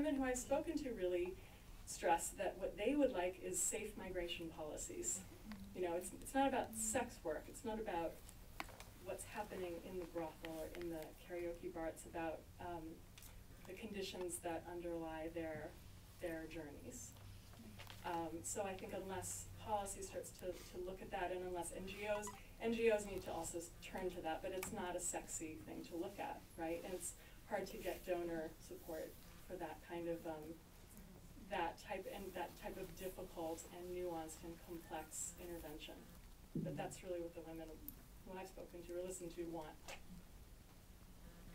women who I've spoken to really stress that what they would like is safe migration policies. You know, it's, it's not about sex work, it's not about what's happening in the brothel or in the karaoke bar, it's about um, the conditions that underlie their, their journeys. Um, so I think unless policy starts to, to look at that and unless NGOs, NGOs need to also turn to that, but it's not a sexy thing to look at, right? And it's hard to get donor support for that kind of, um, that type, and that type of difficult and nuanced and complex intervention. But that's really what the women who I've spoken to or listened to want.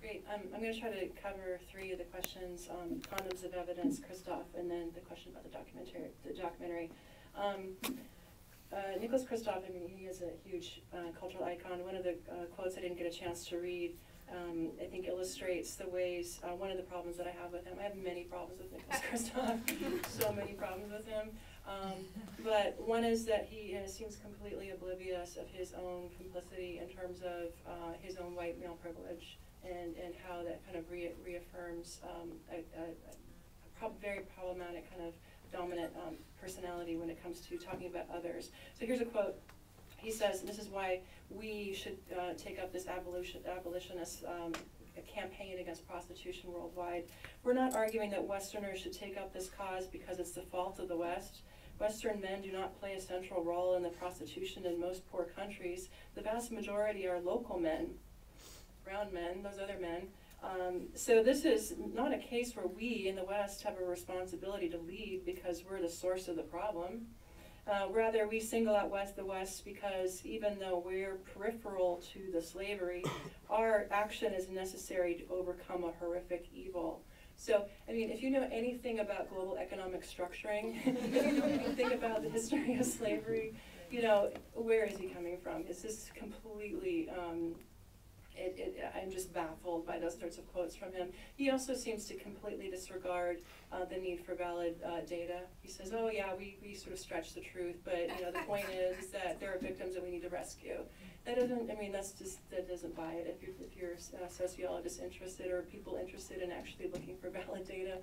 Great. Um, I'm going to try to cover three of the questions: um, condoms of evidence, Kristof, and then the question about the documentary. The documentary. Um, uh, Nicholas Kristof, I mean, he is a huge uh, cultural icon. One of the uh, quotes I didn't get a chance to read, um, I think illustrates the ways, uh, one of the problems that I have with him. I have many problems with Nicholas Kristof, so many problems with him. Um, but one is that he seems completely oblivious of his own complicity in terms of uh, his own white male privilege and, and how that kind of re reaffirms um, a, a, a very problematic kind of dominant um, personality when it comes to talking about others. So here's a quote. He says, this is why we should uh, take up this abolition, abolitionist um, campaign against prostitution worldwide. We're not arguing that Westerners should take up this cause because it's the fault of the West. Western men do not play a central role in the prostitution in most poor countries. The vast majority are local men, brown men, those other men. Um, so this is not a case where we in the West have a responsibility to lead because we're the source of the problem. Uh, rather, we single out West the West because even though we're peripheral to the slavery, our action is necessary to overcome a horrific evil. So, I mean, if you know anything about global economic structuring, if you know anything about the history of slavery, you know, where is he coming from? Is this completely um, it, it, I'm just baffled by those sorts of quotes from him. He also seems to completely disregard uh, the need for valid uh, data. He says, oh yeah, we, we sort of stretch the truth, but you know the point is that there are victims that we need to rescue. That doesn't, I mean, that's just, that doesn't buy it. If you're, if you're a sociologist interested or people interested in actually looking for valid data.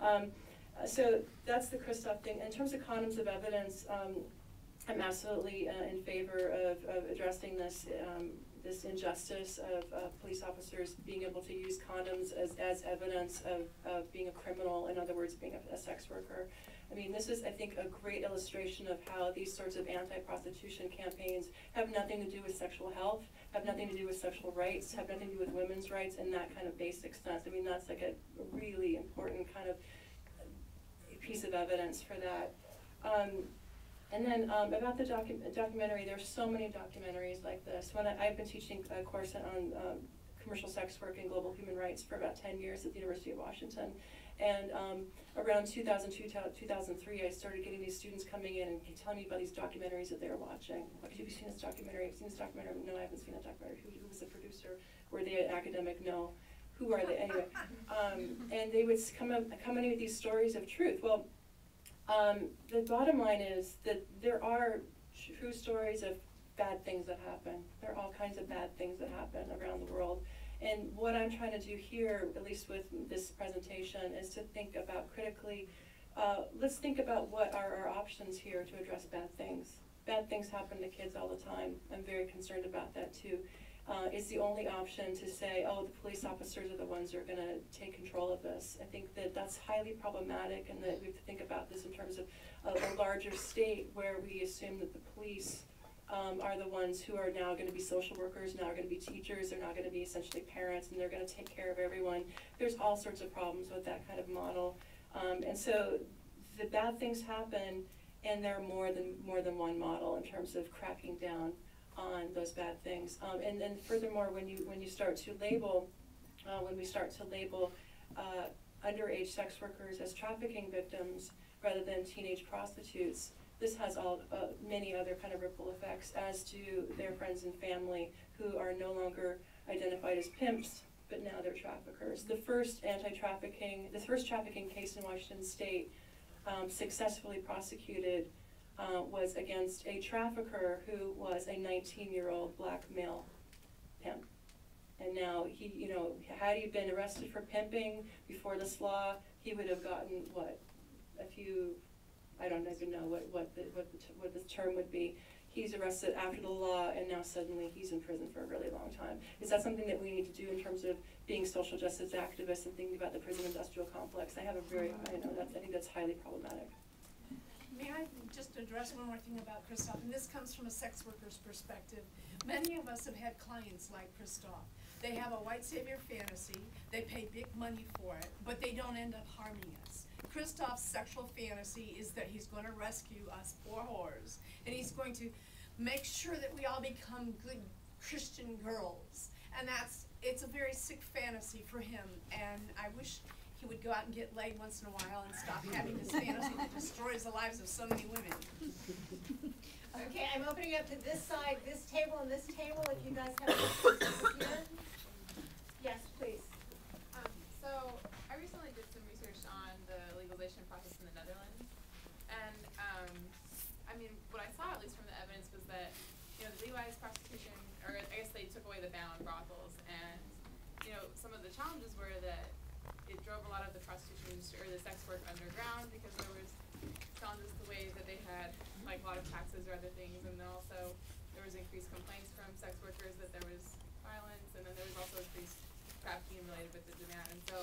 Um, so that's the Kristof thing. In terms of condoms of evidence, um, I'm absolutely uh, in favor of, of addressing this um, this injustice of uh, police officers being able to use condoms as, as evidence of, of being a criminal, in other words, being a, a sex worker. I mean, this is, I think, a great illustration of how these sorts of anti-prostitution campaigns have nothing to do with sexual health, have nothing to do with sexual rights, have nothing to do with women's rights in that kind of basic sense. I mean, that's like a really important kind of piece of evidence for that. Um, and then um, about the docu documentary, there's so many documentaries like this. When I, have been teaching a course on um, commercial sex work and global human rights for about 10 years at the University of Washington. And um, around 2002, 2003, I started getting these students coming in and telling me about these documentaries that they were watching. Have you seen this documentary? I've seen this documentary? No, I haven't seen that documentary. Who, who was the producer? Were they an academic? No. Who are they? Anyway. Um, and they would come, up, come in with these stories of truth. Well, um, the bottom line is that there are true stories of bad things that happen. There are all kinds of bad things that happen around the world. And what I'm trying to do here, at least with this presentation, is to think about critically, uh, let's think about what are our options here to address bad things. Bad things happen to kids all the time. I'm very concerned about that too uh, is the only option to say, oh, the police officers are the ones who are going to take control of this. I think that that's highly problematic and that we have to think about this in terms of a, a larger state where we assume that the police um, are the ones who are now going to be social workers, now are going to be teachers, they're not going to be essentially parents, and they're going to take care of everyone. There's all sorts of problems with that kind of model. Um, and so the bad things happen, and there are more than, more than one model in terms of cracking down on those bad things. Um, and then furthermore, when you when you start to label, uh, when we start to label uh, underage sex workers as trafficking victims rather than teenage prostitutes, this has all uh, many other kind of ripple effects as to their friends and family who are no longer identified as pimps, but now they're traffickers. The first anti-trafficking, the first trafficking case in Washington State, um, successfully prosecuted uh, was against a trafficker who was a 19-year-old black male pimp. And now he, you know, had he been arrested for pimping before this law, he would have gotten, what, a few, I don't even know what, what the, what the, what the term would be. He's arrested after the law and now suddenly he's in prison for a really long time. Is that something that we need to do in terms of being social justice activists and thinking about the prison industrial complex? I have a very, I know, that's, I think that's highly problematic. Address one more thing about Kristof, and this comes from a sex worker's perspective. Many of us have had clients like Kristof. They have a white savior fantasy, they pay big money for it, but they don't end up harming us. Kristof's sexual fantasy is that he's gonna rescue us poor whores, and he's going to make sure that we all become good Christian girls. And that's, it's a very sick fantasy for him, and I wish he would go out and get laid once in a while and stop having this fantasy that destroys the lives of so many women. Okay, I'm opening up to this side, this table and this table, if you guys have questions here. Yes, please. Um, so I recently did some research on the legalization process in the Netherlands, and um, I mean, what I saw at least from the evidence was that you know the legalized prostitution, or I guess they took away the ban on brothels, and you know some of the challenges were that it drove a lot of the prostitution or the sex work underground because there was challenges the way that they had like a lot of taxes or other things, and then also there was increased complaints from sex workers that there was violence, and then there was also increased trafficking related with the demand, and so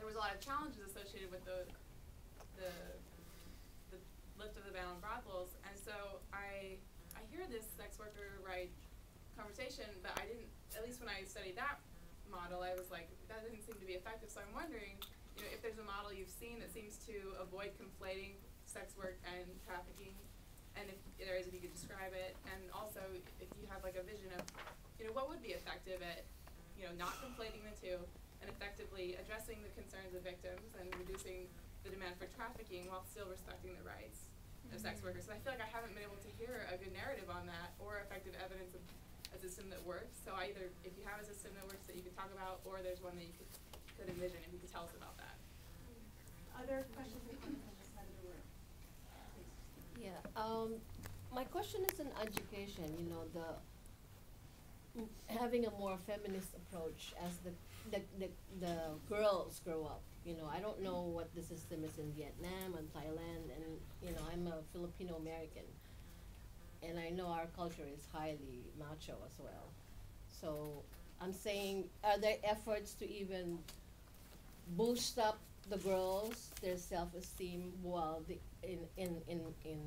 there was a lot of challenges associated with the the the lift of the ban on brothels, and so I I hear this sex worker right conversation, but I didn't at least when I studied that model, I was like that didn't seem to be effective. So I'm wondering, you know, if there's a model you've seen that seems to avoid conflating sex work and trafficking, and if there is, if you could describe it, and also if you have like a vision of, you know, what would be effective at, you know, not conflating the two and effectively addressing the concerns of victims and reducing the demand for trafficking while still respecting the rights of sex mm-hmm. workers. So I feel like I haven't been able to hear a good narrative on that or effective evidence of a system that works. So either if you have a system that works that you could talk about, or there's one that you could, could envision, if you could tell us about that. Other questions or comments on this side of the room? Yeah, um, my question is in education, you know, the, having a more feminist approach as the, the, the, the girls grow up. You know, I don't know what the system is in Vietnam and Thailand, and, you know, I'm a Filipino American. And I know our culture is highly macho as well. So, I'm saying, are there efforts to even boost up the girls, their self-esteem while the, in, in, in, in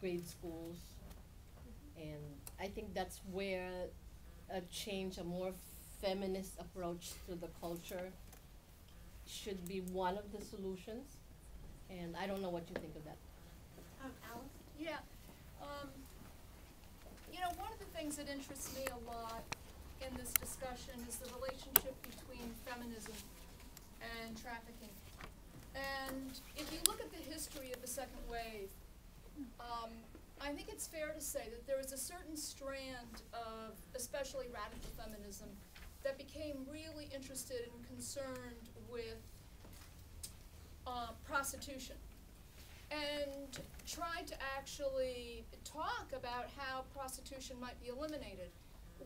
grade schools. And I think that's where a change, a more feminist approach to the culture should be one of the solutions. And I don't know what you think of that. Um, Alice? Yeah, um, you know, one of the things that interests me a lot in this discussion is the relationship between feminism and trafficking. And if you look at the history of the second wave, um, I think it's fair to say that there was a certain strand of especially radical feminism that became really interested and concerned with uh, prostitution and tried to actually talk about how prostitution might be eliminated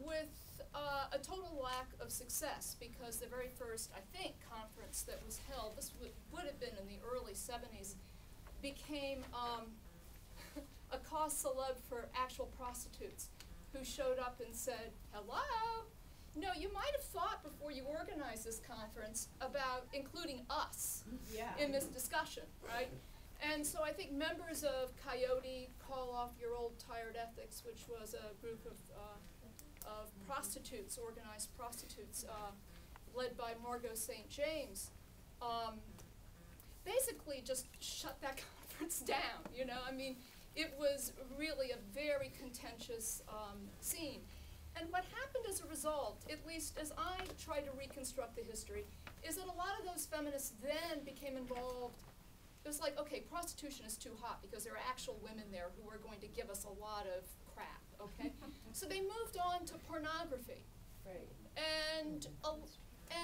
with uh, a total lack of success because the very first, I think, conference that was held, this would, would have been in the early 70s, became um, a cause celeb for actual prostitutes who showed up and said, Hello? No, you might have thought before you organized this conference about including us Yeah. in this discussion, right? And so I think members of Coyote, Call Off Your Old Tired Ethics, which was a group of, uh, of prostitutes, organized prostitutes, uh, led by Margo St. James, um, basically just shut that conference down, you know? I mean, it was really a very contentious um, scene. And what happened as a result, at least as I try to reconstruct the history, is that a lot of those feminists then became involved. It was like, okay, prostitution is too hot because there are actual women there who are going to give us a lot of crap, okay? so they moved on to pornography. Right. And,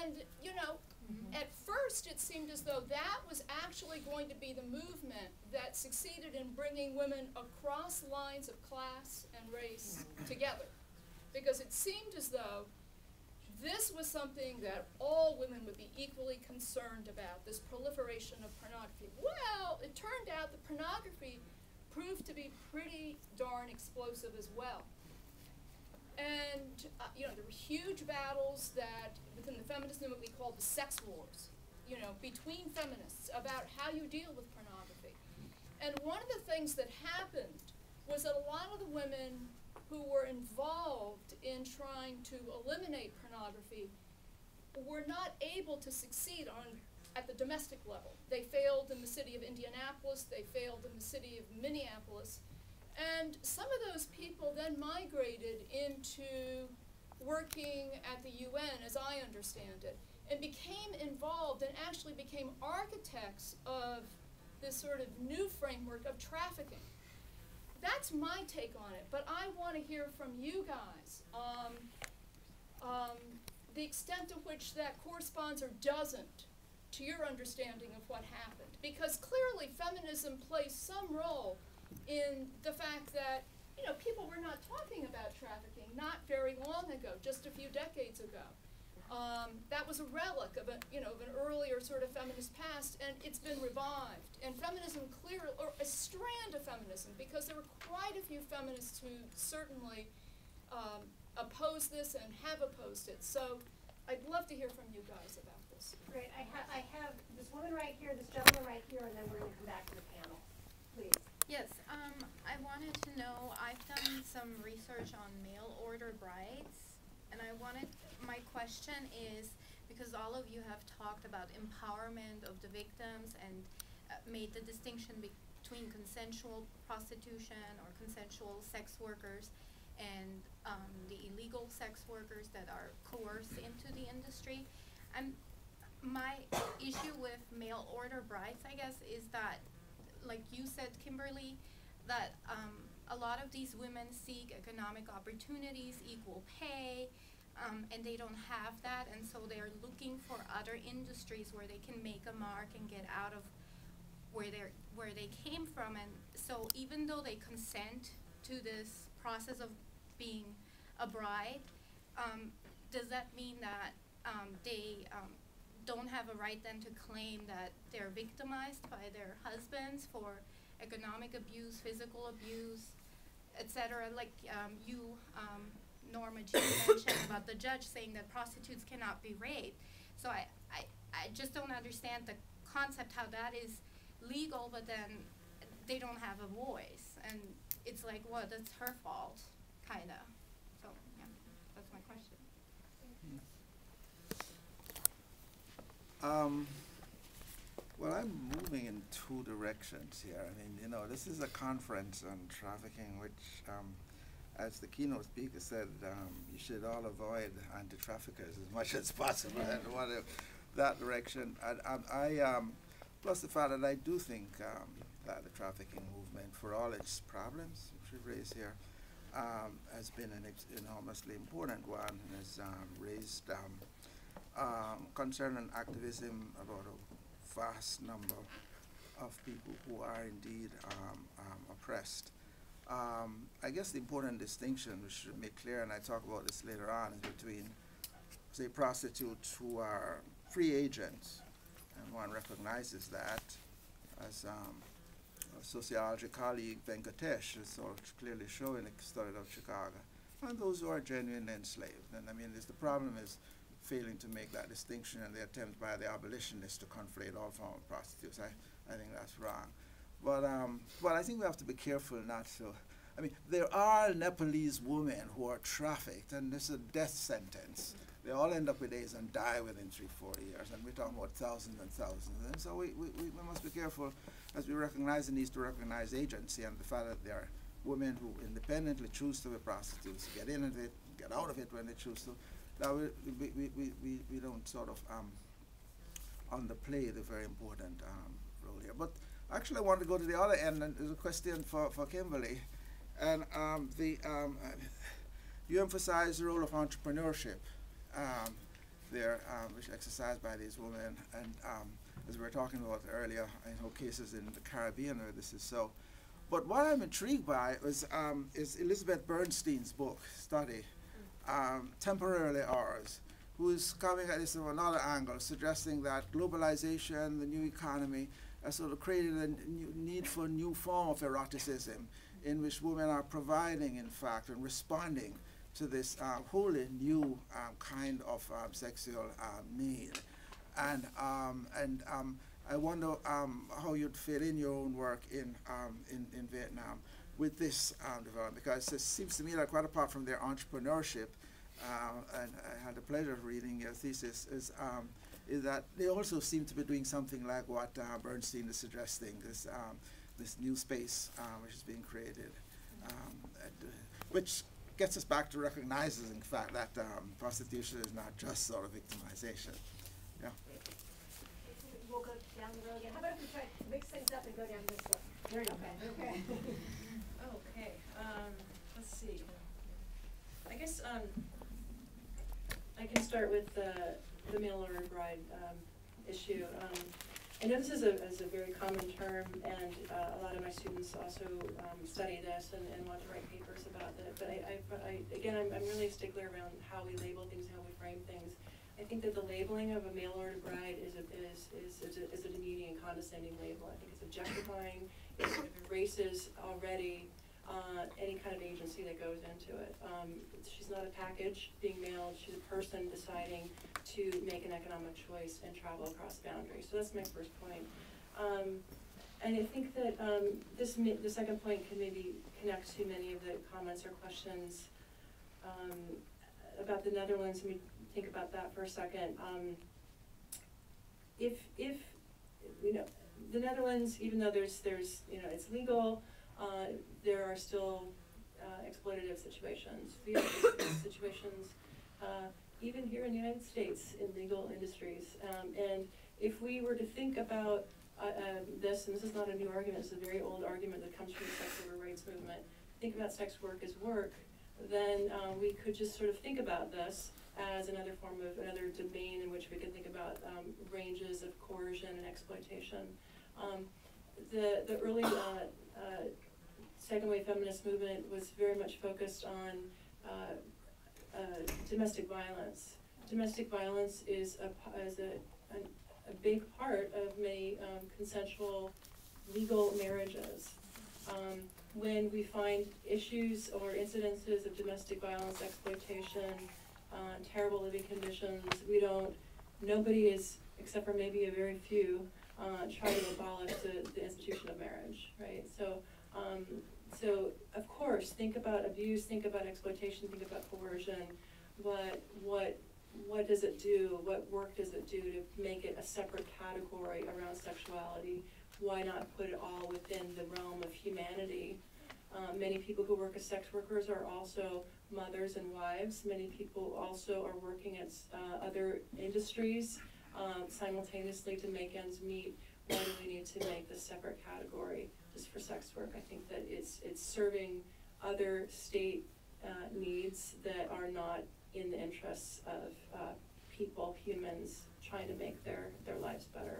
and you know, mm-hmm. at first it seemed as though that was actually going to be the movement that succeeded in bringing women across lines of class and race mm. together. Because it seemed as though this was something that all women would be equally concerned about, this proliferation of pornography. Well, it turned out that pornography proved to be pretty darn explosive as well. And, uh, you know, there were huge battles that within the feminist movement we called the sex wars, you know, between feminists about how you deal with pornography. And one of the things that happened was that a lot of the women who were involved in trying to eliminate pornography were not able to succeed on at the domestic level. They failed in the city of Indianapolis, they failed in the city of Minneapolis, and some of those people then migrated into working at the UN, as I understand it, and became involved and actually became architects of this sort of new framework of trafficking. That's my take on it, but I want to hear from you guys. Um, um, the extent to which that corresponds or doesn't to your understanding of what happened. Because clearly feminism plays some role in the fact that, you know, people were not talking about trafficking not very long ago, just a few decades ago. Um, that was a relic of a, you know, of an earlier sort of feminist past, and it's been revived. And feminism clear, or a strand of feminism, because there were quite a few feminists who certainly um, oppose this and have opposed it. So I'd love to hear from you guys about this. Great, I have, I have this woman right here, this gentleman right here, and then we're gonna come back to the panel, please. Yes, um, I wanted to know, I've done some research on mail order brides, and I wanted, my question is, because all of you have talked about empowerment of the victims and uh, made the distinction between consensual prostitution or consensual sex workers and um, the illegal sex workers that are coerced into the industry. And my issue with mail order brides, I guess, is that like you said, Kimberly, that um, a lot of these women seek economic opportunities, equal pay, um, and they don't have that, and so they're looking for other industries where they can make a mark and get out of where they where they came from. And so even though they consent to this process of being a bride, um, does that mean that um, they um, don't have a right then to claim that they're victimized by their husbands for economic abuse, physical abuse, etc. Like um, you, um, Norma G mentioned about the judge saying that prostitutes cannot be raped. So I, I, I just don't understand the concept how that is legal, but then they don't have a voice, and it's like, well, that's her fault, kind of. So yeah, that's my question. Um, well, I'm moving in two directions here. I mean, you know, this is a conference on trafficking, which, um, as the keynote speaker said, um, you should all avoid anti-traffickers as much as possible and that direction. And, and I, um, plus the fact that I do think um, that the trafficking movement, for all its problems, which we raised here, um, has been an enormously important one and has um, raised um, um, concern and activism about a vast number of people who are indeed um, um, oppressed. Um, I guess the important distinction we should make clear, and I talk about this later on, is between, say, prostitutes who are free agents, and one recognizes that, as um, a sociology colleague Venkatesh is sort of clearly showing in the study of Chicago, and those who are genuinely enslaved. And I mean, this, the problem is failing to make that distinction and the attempt by the abolitionists to conflate all forms of prostitutes. I, I think that's wrong. But, um, but I think we have to be careful not to. I mean, there are Nepalese women who are trafficked, and this is a death sentence. They all end up with AIDS and die within three, four years, and we're talking about thousands and thousands. And so we, we, we must be careful as we recognize the need to recognize agency and the fact that there are women who independently choose to be prostitutes, get in it, get out of it when they choose to. That we, we, we, we, we, we don't sort of um, underplay the very important um, role here. But actually, I want to go to the other end, and there's a question for, for Kimberly. And um, the, um, you emphasize the role of entrepreneurship um, there, um, which exercised by these women. And um, as we were talking about earlier, I know cases in the Caribbean where this is so. But what I'm intrigued by was, um, is Elizabeth Bernstein's book, Study, Temporarily Yours, who's coming at this from another angle, suggesting that globalization, the new economy, sort of created a need for a new form of eroticism in which women are providing, in fact, and responding to this uh, wholly new um, kind of um, sexual um, need. And, um, and um, I wonder um, how you'd fit in your own work in, in, in Vietnam with this development, because it seems to me that quite apart from their entrepreneurship, uh, and I had the pleasure of reading your thesis, is, is that they also seem to be doing something like what uh, Bernstein is suggesting, this, um, this new space uh, which is being created, um, and, uh, which gets us back to recognizing, in fact, that um, prostitution is not just sort of victimization. Yeah. We'll go down the road again. How about if we try to mix things up and go down this way? There you go. Okay, okay. Okay, um, let's see. I guess, um, I can start with the, the mail order bride, um, issue. Um, I know this is a, is a very common term, and, uh, a lot of my students also, um, study this and, and want to write papers about it, but I, I, I, again, I'm, I'm really a stickler around how we label things, how we frame things. I think that the labeling of a mail order bride is a, is, is, is a, is a demeaning and condescending label. I think it's objectifying, it erases already, uh, any kind of agency that goes into it. Um, she's not a package being mailed, she's a person deciding to make an economic choice and travel across boundaries. So that's my first point. Um, and I think that, um, this, the second point can maybe connect to many of the comments or questions, um, about the Netherlands, let me think about that for a second. Um, if, if, you know, the Netherlands, even though there's, there's, you know, it's legal, uh, there are still, uh, exploitative situations, situations, uh, even here in the United States, in legal industries. Um, and if we were to think about, uh, um, this, and this is not a new argument, it's a very old argument that comes from the sex worker rights movement, think about sex work as work, then, uh, we could just sort of think about this as another form of, another domain in which we can think about, um, ranges of coercion and exploitation. Um, the, the early, uh, uh, second wave feminist movement was very much focused on, uh, domestic violence. Domestic violence is a, is a, an- a big part of many, um, consensual legal marriages. Um, when we find issues or incidences of domestic violence, exploitation, uh, terrible living conditions, we don't, nobody is, except for maybe a very few, uh, try to abolish the, the institution of marriage, right? So, um, so of course, think about abuse, think about exploitation, think about coercion. What, what, what does it do? What work does it do to make it a separate category around sexuality? Why not put it all within the realm of humanity? Uh, many people who work as sex workers are also mothers and wives. Many people also are working at, uh, other industries, um, simultaneously to make ends meet. Why do we need to make this separate category just for sex work? I think that it's, it's serving other state, uh, needs that are not in the interests of, uh, people, humans, trying to make their, their lives better.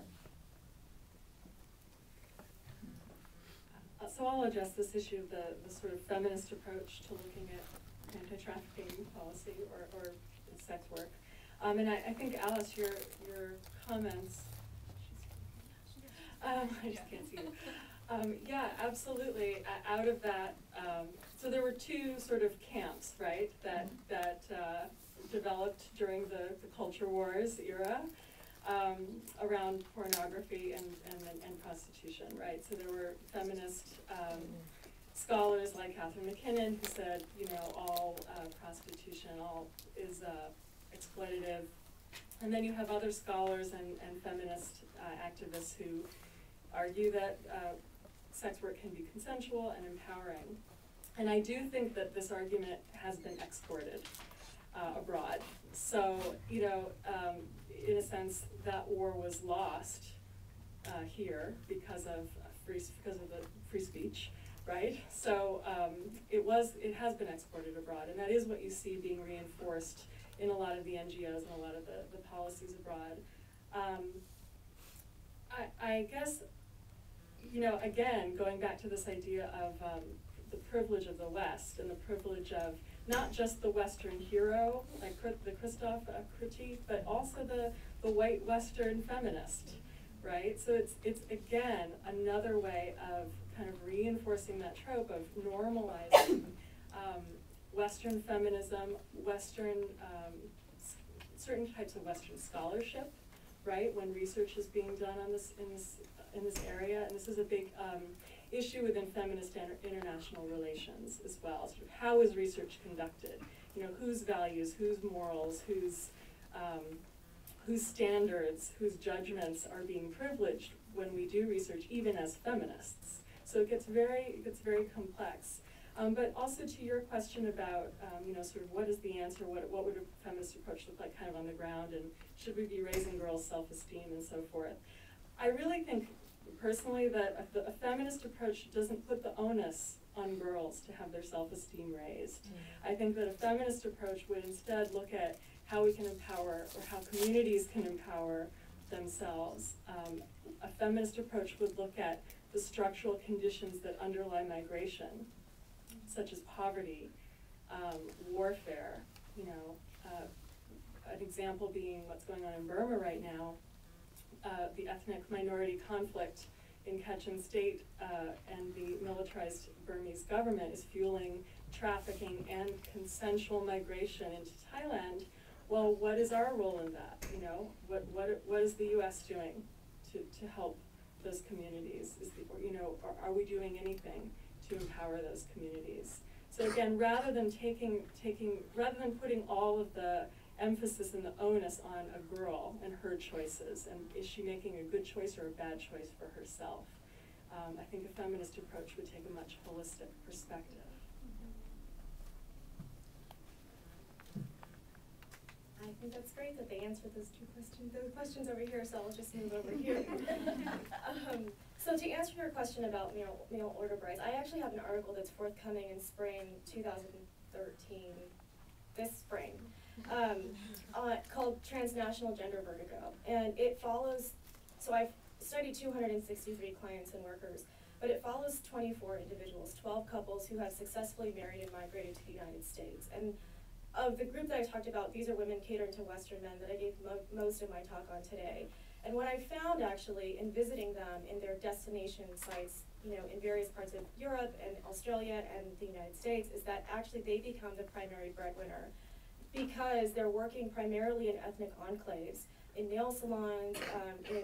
Uh, So I'll address this issue of the, the sort of feminist approach to looking at anti-trafficking policy or, or sex work. Um, and I, I think Alice, your, your comments, um, I just can't see you. Um, yeah, absolutely, O- out of that, um, so there were two sort of camps, right, that, that, uh, developed during the, the culture wars era, um, around pornography and, and, and prostitution, right? So there were feminist, um, scholars like Catharine MacKinnon who said, you know, all, uh, prostitution, all is, uh, exploitative. And then you have other scholars and, and feminist, uh, activists who argue that, uh, sex work can be consensual and empowering. And I do think that this argument has been exported uh, abroad. So, you know, um, in a sense, that war was lost uh, here because of free, because of the free speech, right? So um, it was, it has been exported abroad, and that is what you see being reinforced in a lot of the NGOs and a lot of the, the policies abroad. Um, I, I guess you know, again, going back to this idea of um, the privilege of the West and the privilege of not just the Western hero, like the Kristof uh, critique, but also the, the white Western feminist, right? So it's, it's again, another way of kind of reinforcing that trope of normalizing um, Western feminism, Western, um, certain types of Western scholarship, right? When research is being done on this, in this, in this area, and this is a big, um, issue within feminist inter- international relations as well. Sort of how is research conducted? You know, whose values, whose morals, whose, um, whose standards, whose judgments are being privileged when we do research, even as feminists. So it gets very, it gets very complex. Um, but also to your question about, um, you know, sort of what is the answer, what, what would a feminist approach look like kind of on the ground, and should we be raising girls' self-esteem and so forth? I really think personally that a, a feminist approach doesn't put the onus on girls to have their self-esteem raised. I think that a feminist approach would instead look at how we can empower or how communities can empower themselves. Um, a feminist approach would look at the structural conditions that underlie migration, such as poverty, um, warfare, you know, uh, an example being what's going on in Burma right now, uh, the ethnic minority conflict in Kachin State uh, and the militarized Burmese government is fueling trafficking and consensual migration into Thailand. Well, what is our role in that? You know, what what what is the U.S. doing to, to help those communities? Is the, you know, are, are we doing anything to empower those communities? So again, rather than taking taking rather than putting all of the emphasis and the onus on a girl and her choices, and is she making a good choice or a bad choice for herself? Um, I think a feminist approach would take a much holistic perspective. I think that's great that they answered those two questions, those questions over here, so I'll just move over here. um, so to answer your question about mail, mail order brides, I actually have an article that's forthcoming in spring 2013, this spring, um, uh, called Transnational Gender Vertigo. And it follows, so I've studied 263 clients and workers, but it follows 24 individuals, 12 couples who have successfully married and migrated to the United States. And of the group that I talked about, these are women catering to Western men that I gave mo- most of my talk on today. And what I found actually in visiting them in their destination sites, you know, in various parts of Europe and Australia and the United States, is that actually they become the primary breadwinner because they're working primarily in ethnic enclaves, in nail salons, um, in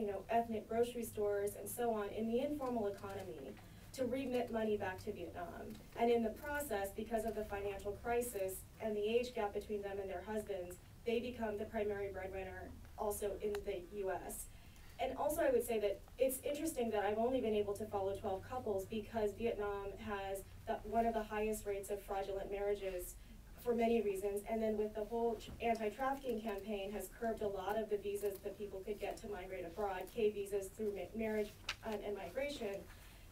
you know ethnic grocery stores, and so on, in the informal economy to remit money back to Vietnam. And in the process, because of the financial crisis and the age gap between them and their husbands, they become the primary breadwinner also in the US. And also, I would say that it's interesting that I've only been able to follow 12 couples because Vietnam has the, one of the highest rates of fraudulent marriages for many reasons. And then with the whole anti-trafficking campaign has curbed a lot of the visas that people could get to migrate abroad, K visas through ma- marriage uh, and migration.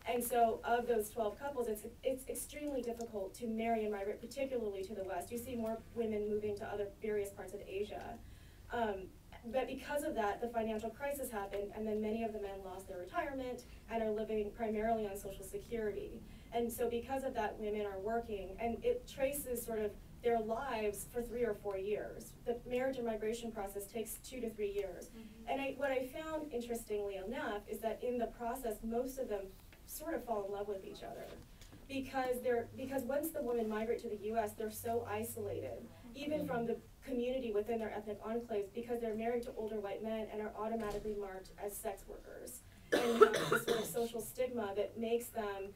And so, of those 12 couples, it's, it's extremely difficult to marry and migrate, particularly to the West. You see more women moving to other various parts of Asia. Um, but because of that, the financial crisis happened, and then many of the men lost their retirement and are living primarily on Social Security. And so, because of that, women are working, and it traces sort of their lives for three or four years. The marriage and migration process takes two to three years. Mm-hmm. And I, what I found, interestingly enough, is that in the process, most of them sort of fall in love with each other because they're because once the women migrate to the U.S., they're so isolated, even from the community within their ethnic enclaves, because they're married to older white men and are automatically marked as sex workers, and have this sort of social stigma that makes them,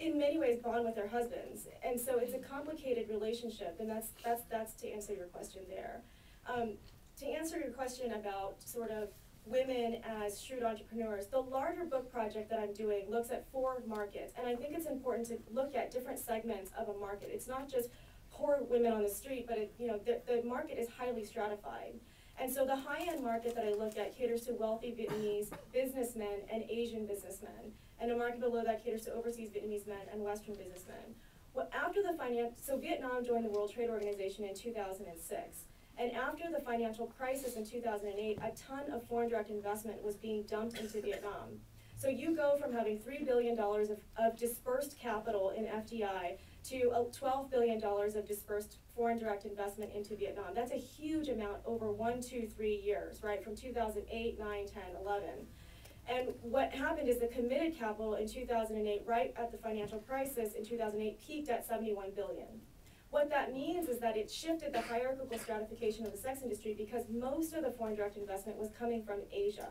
in many ways, bond with their husbands, and so it's a complicated relationship, and that's that's that's to answer your question there. Um, to answer your question about sort of women as shrewd entrepreneurs. The larger book project that I'm doing looks at four markets, and I think it's important to look at different segments of a market. It's not just poor women on the street, but it, you know the, the market is highly stratified. And so the high-end market that I looked at caters to wealthy Vietnamese businessmen and Asian businessmen, and a market below that caters to overseas Vietnamese men and Western businessmen. Well, after the finance, so Vietnam joined the World Trade Organization in 2006. And after the financial crisis in 2008, a ton of foreign direct investment was being dumped into Vietnam. So you go from having three billion dollars of, of dispersed capital in FDI to uh, twelve billion dollars of dispersed foreign direct investment into Vietnam. That's a huge amount over one, two, three years, right, from 2008, 9, 10, 11. And what happened is the committed capital in 2008, right at the financial crisis in 2008, peaked at 71 billion. What that means is that it shifted the hierarchical stratification of the sex industry because most of the foreign direct investment was coming from Asia.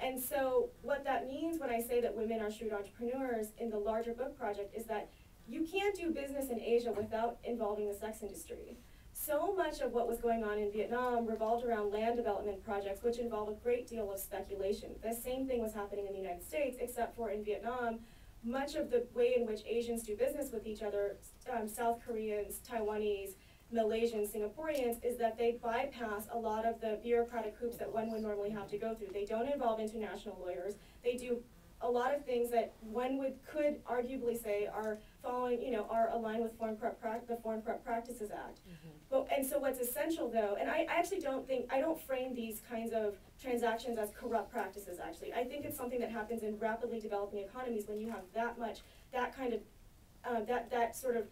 And so what that means when I say that women are shrewd entrepreneurs in the larger book project is that you can't do business in Asia without involving the sex industry. So much of what was going on in Vietnam revolved around land development projects, which involve a great deal of speculation. The same thing was happening in the United States, except for in Vietnam, much of the way in which Asians do business with each other, um, South Koreans, Taiwanese, Malaysians, Singaporeans, is that they bypass a lot of the bureaucratic hoops that one would normally have to go through. They don't involve international lawyers. They do a lot of things that one would could arguably say are following, you know, are aligned with Foreign Corrupt Prac- the Foreign Corrupt Practices Act. But and so what's essential though, and I, I actually don't think I don't frame these kinds of transactions as corrupt practices. Actually, I think it's something that happens in rapidly developing economies when you have that much that kind of uh, that that sort of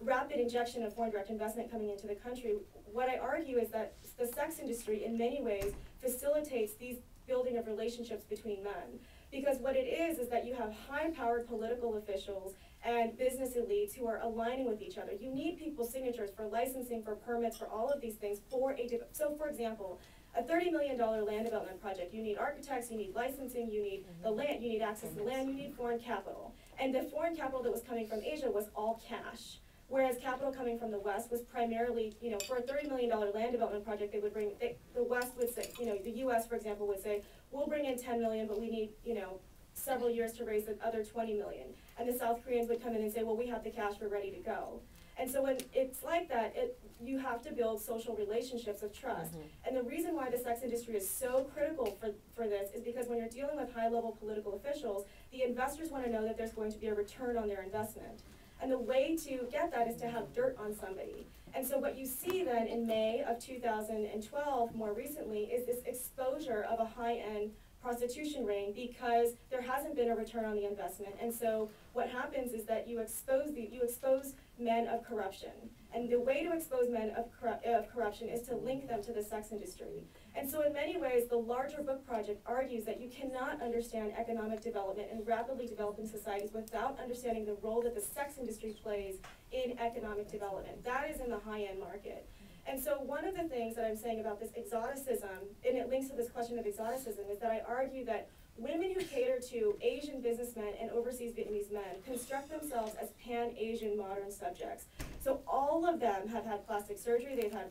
rapid injection of foreign direct investment coming into the country. What I argue is that the sex industry, in many ways, facilitates these building of relationships between men. Because what it is is that you have high-powered political officials and business elites who are aligning with each other. You need people's signatures for licensing, for permits, for all of these things for a, so for example, a thirty million dollar land development project, you need architects, you need licensing, you need mm-hmm. the land, you need access to land, you need foreign capital. And the foreign capital that was coming from Asia was all cash. Whereas capital coming from the West was primarily, you know, for a thirty million dollar land development project, they would bring, they, the West would say, you know, the US, for example, would say, we'll bring in ten million, but we need, you know, several years to raise the other twenty million. And the South Koreans would come in and say, well, we have the cash, we're ready to go. And so when it's like that, it, you have to build social relationships of trust. Mm-hmm. And the reason why the sex industry is so critical for, for this is because when you're dealing with high-level political officials, the investors wanna know that there's going to be a return on their investment. And the way to get that is to have dirt on somebody. And so what you see then in May of two thousand and twelve, more recently, is this exposure of a high-end prostitution ring because there hasn't been a return on the investment. And so what happens is that you expose the, you expose men of corruption. And the way to expose men of, corru- of corruption is to link them to the sex industry. And so in many ways, the larger book project argues that you cannot understand economic development in rapidly developing societies without understanding the role that the sex industry plays in economic development. That is in the high-end market. And so one of the things that I'm saying about this exoticism, and it links to this question of exoticism, is that I argue that women who cater to Asian businessmen and overseas Vietnamese men construct themselves as pan-Asian modern subjects. So all of them have had plastic surgery, they've had,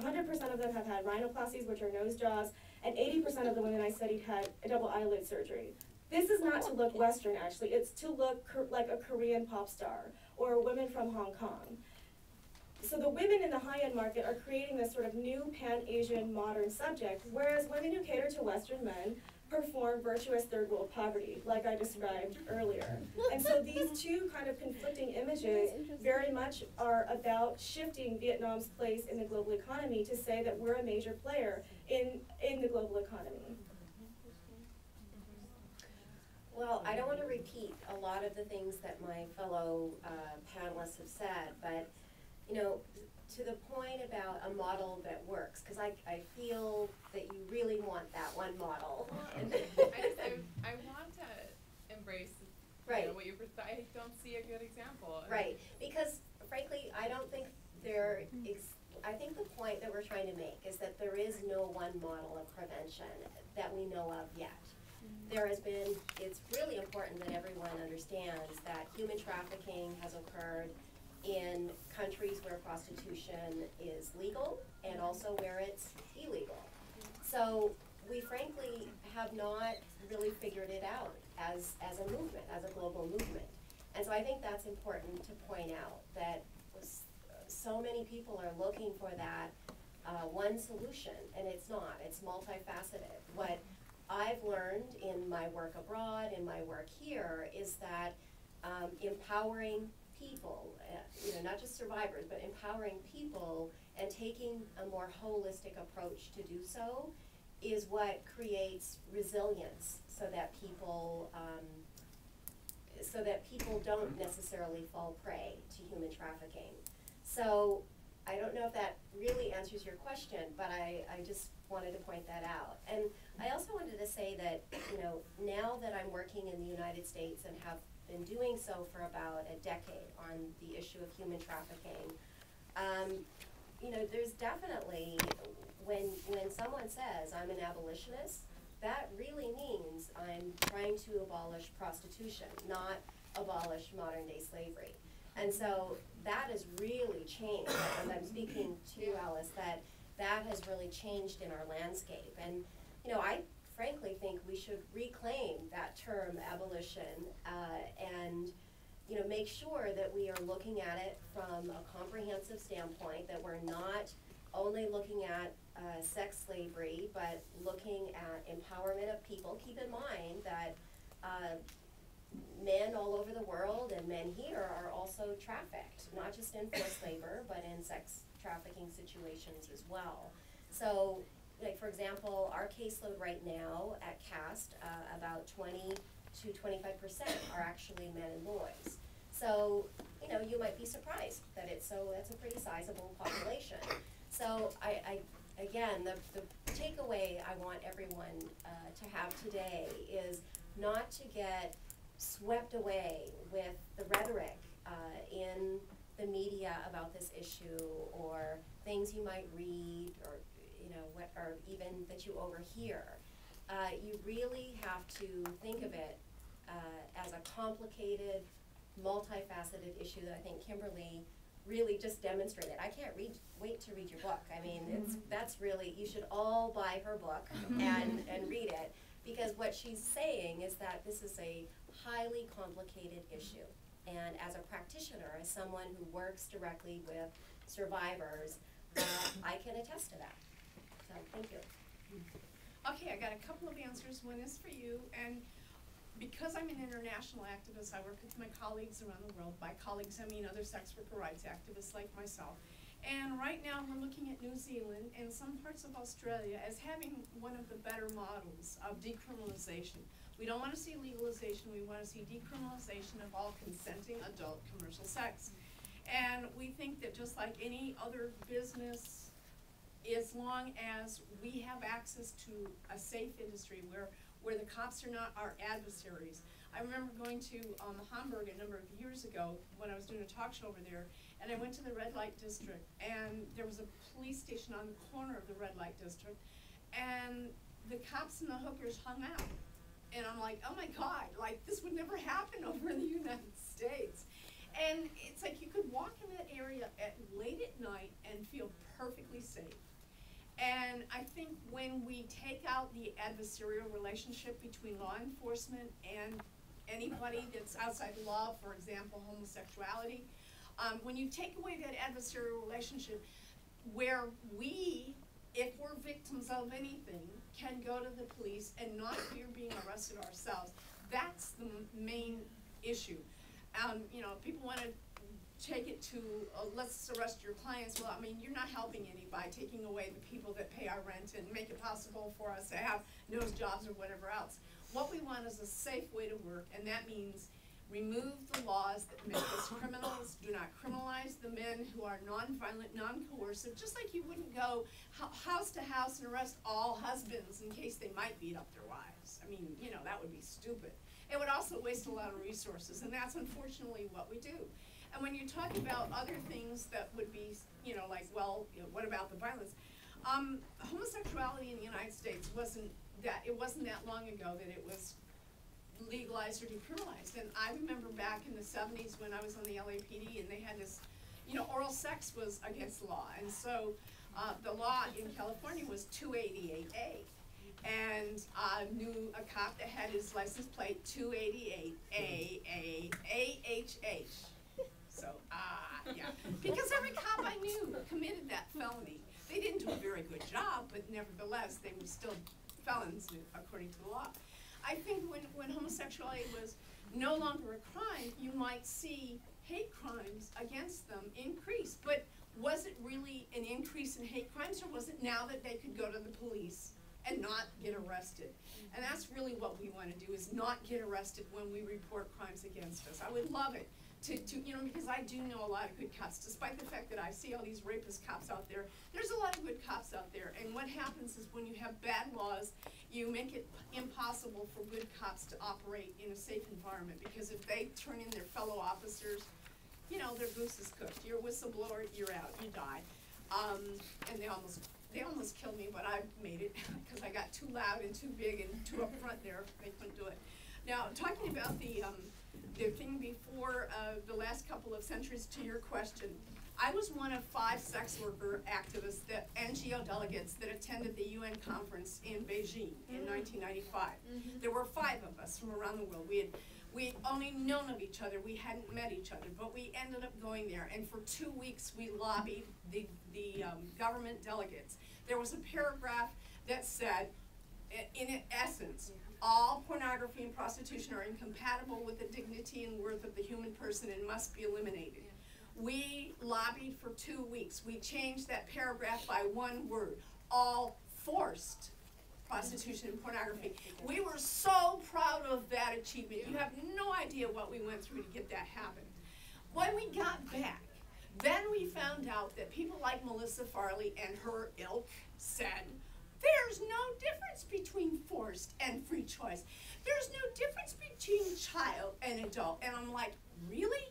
hundred percent of them have had rhinoplasties, which are nose jobs, and eighty percent of the women I studied had a double eyelid surgery. This is not to look Western, actually, it's to look like a Korean pop star, or women from Hong Kong so the women in the high-end market are creating this sort of new pan-Asian modern subject, whereas women who cater to Western men perform virtuous third world poverty, like I described earlier. And so these two kind of conflicting images very much are about shifting Vietnam's place in the global economy to say that we're a major player in, in the global economy. Well, I don't want to repeat a lot of the things that my fellow uh, panelists have said, but, you know, to the point about a model that works, because I, I feel that you really want that one model. And- I just, I, I want to embrace, you Right. know, what you, pers- I don't see a good example. Right, because frankly, I don't think there, mm-hmm. ex- I think the point that we're trying to make is that there is no one model of prevention that we know of yet. Mm-hmm. There has been, it's really important that everyone understands that human trafficking has occurred in countries where prostitution is legal and also where it's illegal. So we frankly have not really figured it out as, as a movement, as a global movement. And so I think that's important to point out, that so many people are looking for that uh, one solution, and it's not, it's multifaceted. What I've learned in my work abroad, in my work here, is that um, empowering people, uh, you know, not just survivors, but empowering people and taking a more holistic approach to do so is what creates resilience so that people, um, so that people don't necessarily fall prey to human trafficking. So I don't know if that really answers your question, but I, I just wanted to point that out. And I also wanted to say that, you know, now that I'm working in the United States and have been doing so for about a decade on the issue of human trafficking, um, you know, there's definitely, when, when someone says, I'm an abolitionist, that really means I'm trying to abolish prostitution, not abolish modern day slavery. And so that has really changed, and I'm speaking to Alice, that that has really changed in our landscape. And, you know, I frankly think we should reclaim that term abolition uh, and, you know, make sure that we are looking at it from a comprehensive standpoint, that we're not only looking at uh, sex slavery, but looking at empowerment of people. Keep in mind that uh, men all over the world and men here are also trafficked, not just in forced labor, but in sex trafficking situations as well. So, like for example, our caseload right now at CAST, uh, about 20 to 25% are actually men and boys. So, you know, you might be surprised that it's so, that's a pretty sizable population. So I, I again, the, the takeaway I want everyone uh, to have today is not to get swept away with the rhetoric uh, in the media about this issue or things you might read or you know what or even that you overhear. Uh, you really have to think of it uh, as a complicated, multifaceted issue that I think Kimberly really just demonstrated. I can't read, wait to read your book. I mean, it's that's really you should all buy her book and and read it because what she's saying is that this is a highly complicated issue. And as a practitioner, as someone who works directly with survivors, uh, I can attest to that. So, thank you. Okay, I got a couple of answers. One is for you, and because I'm an international activist, I work with my colleagues around the world. By colleagues, I mean other sex worker rights activists like myself. And right now, we're looking at New Zealand and some parts of Australia as having one of the better models of decriminalization. We don't want to see legalization, we want to see decriminalization of all consenting adult commercial sex. And we think that just like any other business, as long as we have access to a safe industry where, where the cops are not our adversaries. I remember going to um, Hamburg a number of years ago when I was doing a talk show over there, and I went to the red light district, and there was a police station on the corner of the red light district, and the cops and the hookers hung out. And I'm like, oh my God, like this would never happen over in the United States. And it's like you could walk in that area at late at night and feel perfectly safe. And I think when we take out the adversarial relationship between law enforcement and anybody that's outside the law, for example, homosexuality, um, when you take away that adversarial relationship, where we, if we're victims of anything, can go to the police and not fear being arrested ourselves, that's the main issue. Um, you know, people want to take it to uh, let's arrest your clients. Well, I mean, you're not helping anybody taking away the people that pay our rent and make it possible for us to have nose jobs or whatever else. What we want is a safe way to work, and that means remove the laws that make us criminals. Do not criminalize the men who are non-violent, non-coercive. Just like you wouldn't go house to house and arrest all husbands in case they might beat up their wives. I mean, you know, that would be stupid. It would also waste a lot of resources, and that's unfortunately what we do. And when you talk about other things that would be, you know, like, well, you know, what about the violence? Um, homosexuality in the United States wasn't that, it wasn't that long ago that it was legalized or decriminalized. And I remember back in the 70s when I was on the LAPD and they had this, you know, oral sex was against law. And so uh, the law in California was 288A. And I knew a cop that had his license plate 288AAAHH. So, ah, uh, yeah. Because every cop I knew committed that felony. They didn't do a very good job, but nevertheless, they were still felons according to the law. I think when, when homosexuality was no longer a crime, you might see hate crimes against them increase. But was it really an increase in hate crimes, or was it now that they could go to the police and not get arrested. And that's really what we wanna do, is not get arrested when we report crimes against us. I would love it to, to, you know, because I do know a lot of good cops, despite the fact that I see all these rapist cops out there, there's a lot of good cops out there, and what happens is when you have bad laws, you make it impossible for good cops to operate in a safe environment, because if they turn in their fellow officers, you know, their goose is cooked, you're a whistleblower, you're out, you die. Um, and they almost, they almost killed me, but I made it, cause I got too loud and too big and too up front there, they couldn't do it. Now, talking about the, um, the thing before, uh, the last couple of centuries, to your question, I was one of five sex worker activists that, NGO delegates that attended the UN conference in Beijing in nineteen ninety-five. There were five of us from around the world. We had, we only known of each other, we hadn't met each other, but we ended up going there, and for two weeks, we lobbied the, the, um, government delegates. There was a paragraph that said, in essence, all pornography and prostitution are incompatible with the dignity and worth of the human person and must be eliminated. We lobbied for two weeks, we changed that paragraph by one word, all forced prostitution and pornography. We were so proud of that achievement, you have no idea what we went through to get that happen. When we got back, then we found out that people like Melissa Farley and her ilk said, there's no difference between forced and free choice. There's no difference between child and adult. And I'm like, really?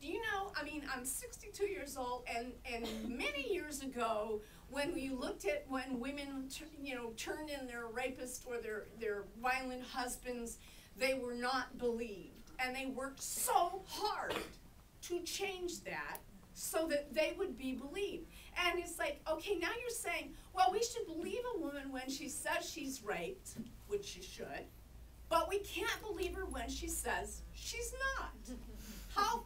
Do you know, I mean, I'm sixty-two years old and, and many years ago, when we looked at when women, you know, turned in their rapist or their, their violent husbands, they were not believed. And they worked so hard to change that so that they would be believed. And it's like, okay, now you're saying, well, we should believe a woman when she says she's raped, which she should, but we can't believe her when she says she's not. How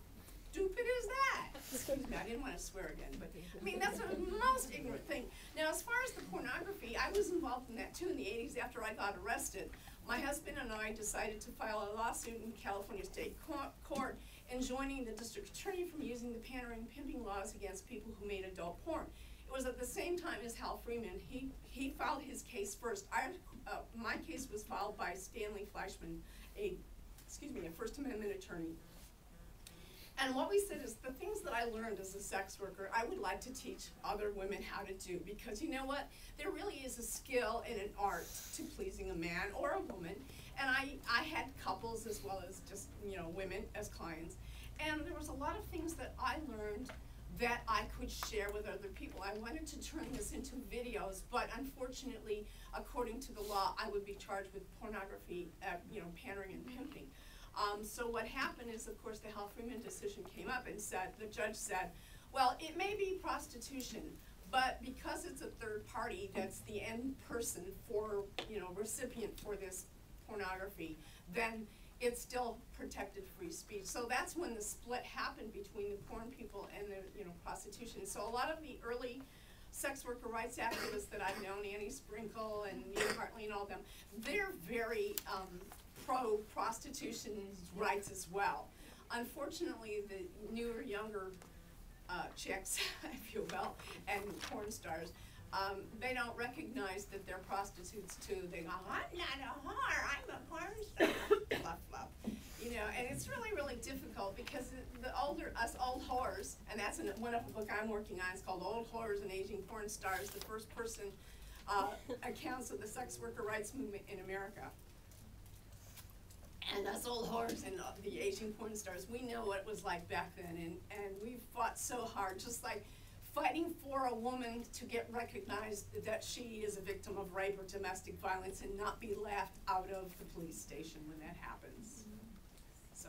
stupid is that? Excuse me, I didn't want to swear again, but I mean, that's the most ignorant thing. Now, as far as the pornography, I was involved in that too in the 80s after I got arrested. My husband and I decided to file a lawsuit in California State Court enjoining the district attorney from using the pandering pimping laws against people who made adult porn. It was at the same time as Hal Freeman. He, he filed his case first. I, uh, my case was filed by Stanley Fleishman, a, excuse me, a First Amendment attorney. And what we said is the things that I learned as a sex worker, I would like to teach other women how to do because you know what? There really is a skill and an art to pleasing a man or a woman. And I, I had couples as well as just, you know, women as clients. And there was a lot of things that I learned that I could share with other people. I wanted to turn this into videos, but unfortunately, according to the law, I would be charged with pornography, uh, you know, pandering and pimping. Um, so what happened is, of course, the Hal Freeman decision came up and said, the judge said, well, it may be prostitution, but because it's a third party that's the end person for, you know, recipient for this pornography, then it's still protected free speech. So that's when the split happened between the porn people and the, you know, prostitution. So a lot of the early sex worker rights activists that I've known, Annie Sprinkle and Nina Hartley and all them, they're very, um, pro-prostitution rights as well. Unfortunately, the newer, younger, uh, chicks, if you will, and porn stars, um, they don't recognize that they're prostitutes too. They go, I'm not a whore, I'm a porn star, fluff, fluff. You know, and it's really, really difficult because the- older, us old whores, and that's an, one of the book I'm working on, it's called Old Whores and Aging Porn Stars, the first person, uh, accounts of the sex worker rights movement in America. And us old whores and the Asian porn stars, we know what it was like back then, and, and we fought so hard, just like fighting for a woman to get recognized that she is a victim of rape or domestic violence and not be laughed out of the police station when that happens. So,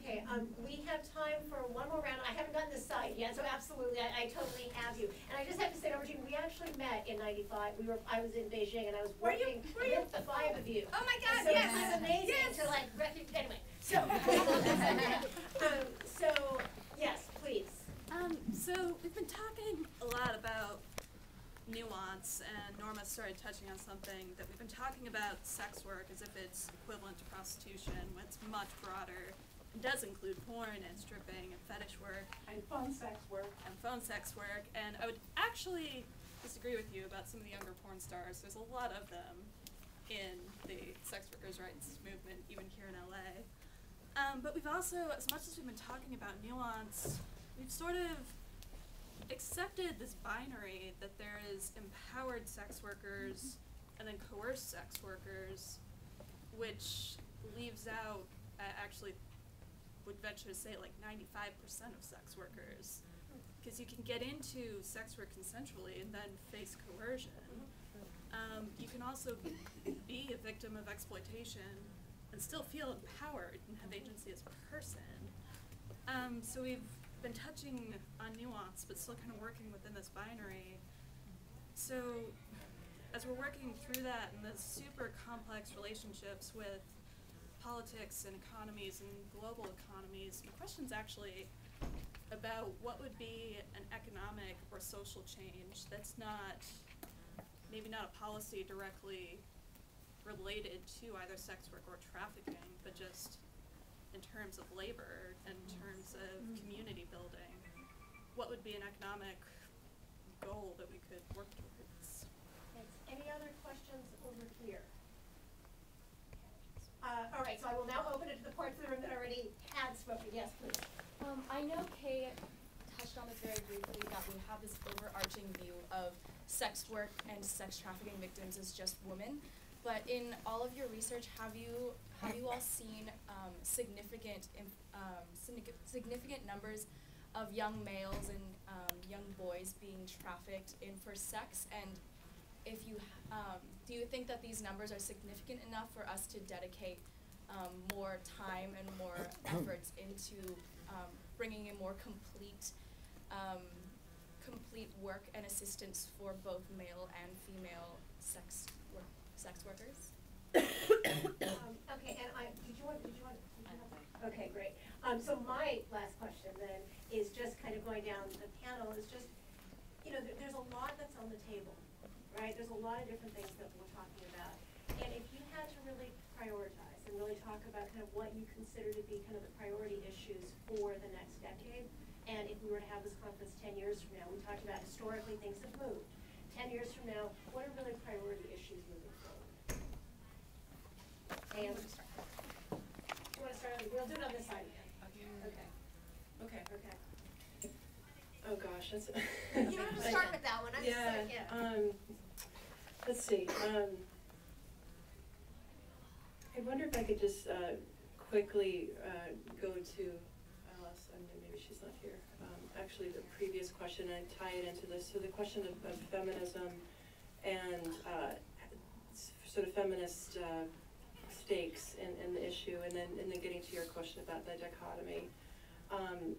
Okay, um, we have time for one more round. I haven't gotten the site yet, so absolutely, I, I totally have you. And I just have to say, Aubergine, we actually met in ninety-five. We were, I was in Beijing and I was Were you- working were you? the five of you. oh my God, So yes, it was amazing yes. to like, rec- anyway, so. Um, so. Um, so we've been talking a lot about nuance, and Norma started touching on something that we've been talking about sex work as if it's equivalent to prostitution, when it's much broader. It does include porn and stripping and fetish work and phone sex work. and phone sex work, and I would actually disagree with you about some of the younger porn stars. There's a lot of them in the sex workers' rights movement, even here in LA. Um, but we've also, as much as we've been talking about nuance, we've sort of accepted this binary that there is empowered sex workers and then coerced sex workers, which leaves out, uh, actually, would venture to say like 95% of sex workers. Because you can get into sex work consensually and then face coercion. Um, you can also be a victim of exploitation and still feel empowered and have agency as a person. Um, so we've been touching on nuance, but still kind of working within this binary. So as we're working through that and the super complex relationships with politics and economies and global economies, the question's actually about what would be an economic or social change that's not, maybe not a policy directly related to either sex work or trafficking, but just in terms of labor, in terms of community building. What would be an economic goal that we could work towards? Thanks. Any other questions over here? Uh, all right, so I will now open it to the parts of the room that already had spoken. Yes, please. Um, I know Kay touched on this very briefly, that we have this overarching view of sex work and sex trafficking victims as just women. But in all of your research, have you have you all seen um, significant um, significant numbers of young males and um, young boys being trafficked in for sex? And if you um, do you think that these numbers are significant enough for us to dedicate um, more time and more efforts into um, bringing in more complete um, complete work and assistance for both male and female sex work sex workers? Um, okay, and I, did you want, did you want, did you okay, great. Um, so my last question then is just kind of going down the panel is just, you know, there, there's a lot that's on the table, right? There's a lot of different things that we're talking about. And if you had to really prioritize and really talk about kind of what you consider to be kind of the priority issues for the next decade, and if we were to have this conference ten years from now, we talked about historically things have moved. Ten years from now, what are really priority issues moving forward? You wanna start, on- we'll do it on this side again. Okay, Okay. okay. Oh gosh, that's. You have to start with that one, I'm just Yeah, like, yeah. um, let's see, um, I wonder if I could just, uh, quickly, uh, go to Alice, maybe she's not here. Um, actually, the previous question, and tie it into this, so the question of, of feminism and, uh, sort of feminist, uh, stakes in, in the issue, and then, and then getting to your question about the dichotomy. Um,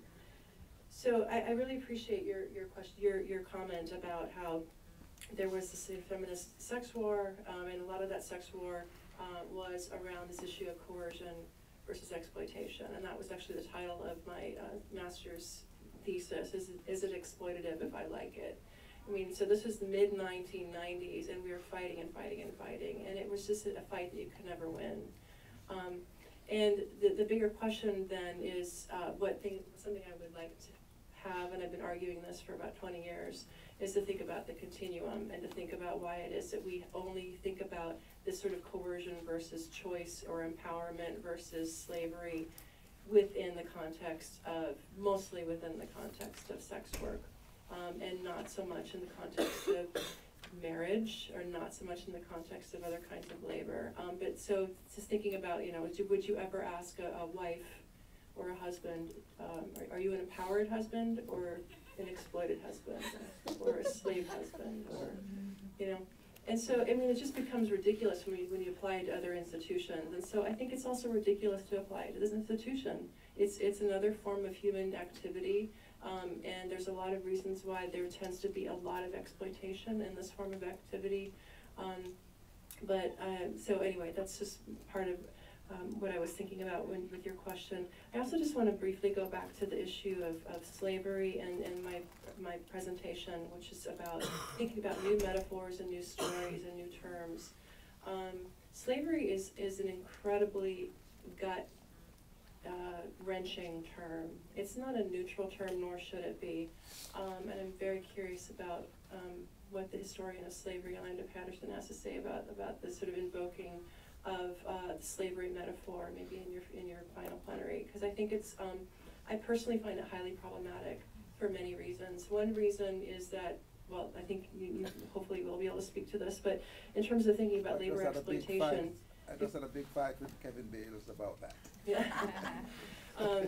so I, I really appreciate your, your question, your, your comment about how there was this feminist sex war, um, and a lot of that sex war, uh, was around this issue of coercion versus exploitation, and that was actually the title of my, uh, master's thesis, is, it- is it exploitative if I like it? I mean, so this was the mid nineteen nineties, and we were fighting and fighting and fighting, and it was just a fight that you could never win. Um, and the, the bigger question then is, uh, what thing, something I would like to have, and I've been arguing this for about twenty years, is to think about the continuum and to think about why it is that we only think about this sort of coercion versus choice or empowerment versus slavery within the context of, mostly within the context of sex work, um, and not so much in the context of marriage, or not so much in the context of other kinds of labor. Um, but so, just thinking about, you know, would you, would you ever ask a, a wife or a husband, um, are, are you an empowered husband or an exploited husband, or a slave husband, or, you know? And so, I mean, it just becomes ridiculous when you, when you apply it to other institutions, and so I think it's also ridiculous to apply it to this institution. It's, it's another form of human activity, um, and there's a lot of reasons why there tends to be a lot of exploitation in this form of activity. Um, but, uh, so anyway, that's just part of, um, what I was thinking about when, with your question. I also just wanna briefly go back to the issue of, of slavery and, and my, my presentation, which is about thinking about new metaphors and new stories and new terms. Um, slavery is, is an incredibly gut uh, wrenching term. It's not a neutral term, nor should it be. Um, and I'm very curious about um, what the historian of slavery, Orlando Patterson, has to say about about the sort of invoking of uh, the slavery metaphor, maybe in your in your final plenary, because I think it's. Um, I personally find it highly problematic for many reasons. One reason is that well, I think you, you hopefully will be able to speak to this, but in terms of thinking about labor just had a exploitation. I just had a big fight with Kevin Bales about that. Yeah. um,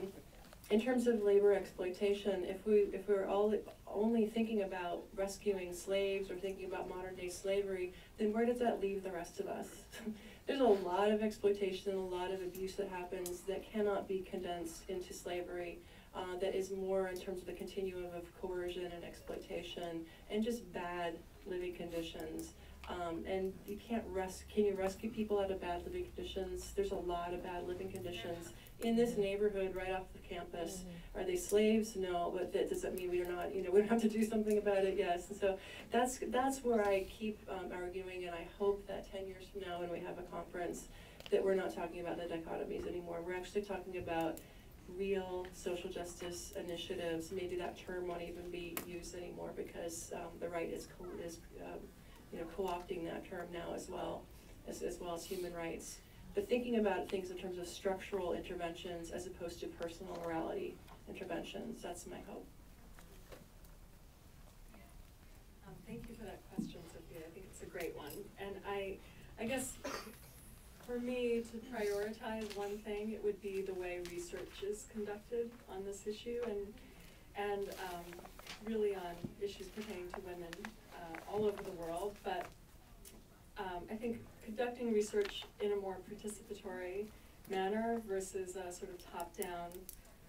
in terms of labor exploitation, if we if we're all only thinking about rescuing slaves or thinking about modern day slavery, then where does that leave the rest of us? There's a lot of exploitation, and a lot of abuse that happens that cannot be condensed into slavery. Uh, that is more in terms of the continuum of coercion and exploitation and just bad living conditions. Um, and you can't res- can you rescue people out of bad living conditions? There's a lot of bad living conditions in this neighborhood right off the campus. Are they slaves? No, but that doesn't mean we're not, you know, we don't have to do something about it, yes. And so that's, that's where I keep um, arguing, and I hope that ten years from now when we have a conference, that we're not talking about the dichotomies anymore. We're actually talking about real social justice initiatives. Maybe that term won't even be used anymore because um, the right is, is um, you know, co-opting that term now as well, as, as well as human rights. But thinking about things in terms of structural interventions as opposed to personal morality interventions, that's my hope. Um, thank you for that question, Sofia. I think it's a great one. And I, I guess for me to prioritize one thing, it would be the way research is conducted on this issue and, and um, really on issues pertaining to women uh, all over the world. But um, I think conducting research in a more participatory manner versus a sort of top-down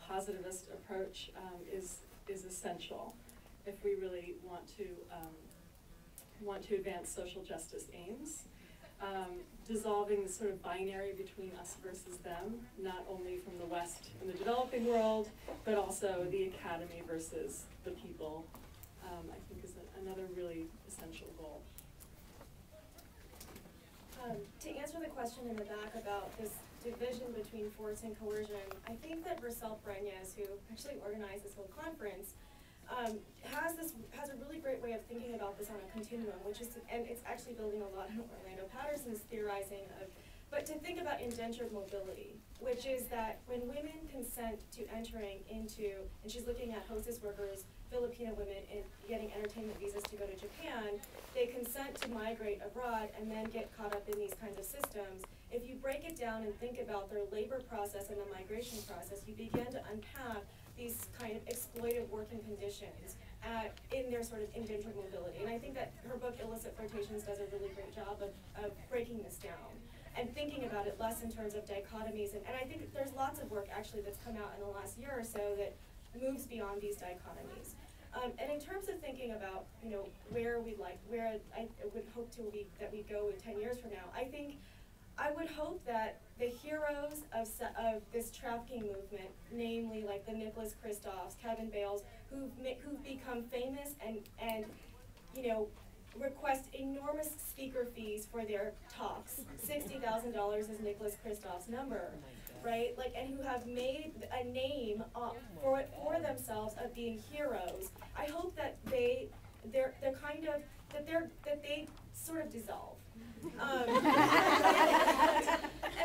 positivist approach um, is, is essential if we really want to um, want to advance social justice aims. Um, dissolving the sort of binary between us versus them, not only from the West and the developing world, but also the academy versus the people, um, I think another really essential goal. Um, to answer the question in the back about this division between force and coercion, I think that Rhacel Parreñas, who actually organized this whole conference, um, has this has a really great way of thinking about this on a continuum, which is and it's actually building a lot on Orlando Patterson's theorizing of, but to think about indentured mobility, which is that when women consent to entering into, and she's looking at hostess workers, Filipino women in getting entertainment visas to go to Japan, they consent to migrate abroad and then get caught up in these kinds of systems. If you break it down and think about their labor process and the migration process, you begin to unpack these kind of exploitive working conditions at, in their sort of indentured mobility. And I think that her book Illicit Flirtations does a really great job of, of breaking this down and thinking about it less in terms of dichotomies. And, and I think there's lots of work actually that's come out in the last year or so that moves beyond these dichotomies. Um, and in terms of thinking about, you know, where we like, where I would hope to be, that we go in ten years from now, I think I would hope that the heroes of, of this trafficking movement, namely like the Nicholas Kristofs, Kevin Bales, who've, who've become famous and, and, you know, request enormous speaker fees for their talks. $60,000 is Nicholas Kristof's number, right? Like, and who have made a name uh, for, for themselves of being heroes. I hope that they, they're, they're kind of, that they're, that they sort of dissolve. Um, and